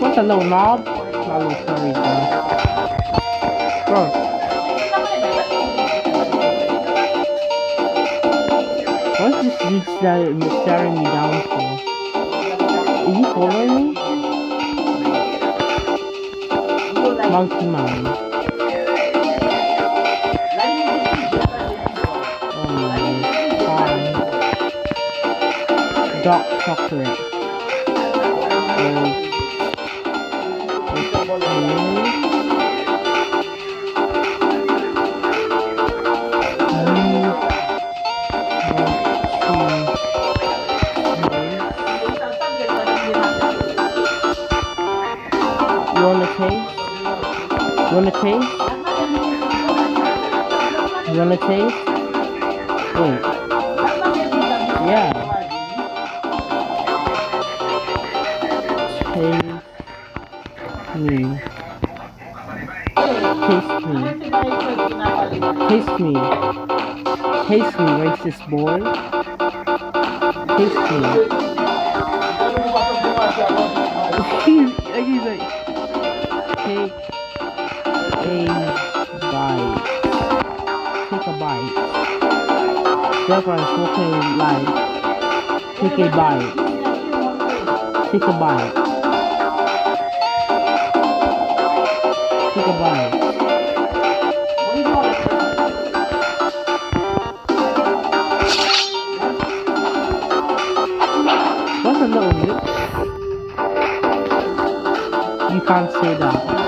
What's a little knob? A little furry thing. Bro, what's this dude staring, staring me down for? Is he following me? Monkey man. Dark chocolate. Okay. You wanna taste? You wanna taste? You wanna taste? Wait. Yeah. Taste me. Taste me. Taste me. Taste me, racist boy. Taste me. he's, like, take a bite. Take a bite. Girlfriend smoking like, take a bite. Take a bite. say goodbye. That's a little bit. You can't say that.